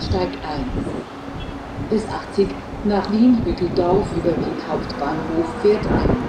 Bahnsteig 1. S80 nach Wien-Hütteldorf über den Hauptbahnhof fährt ein.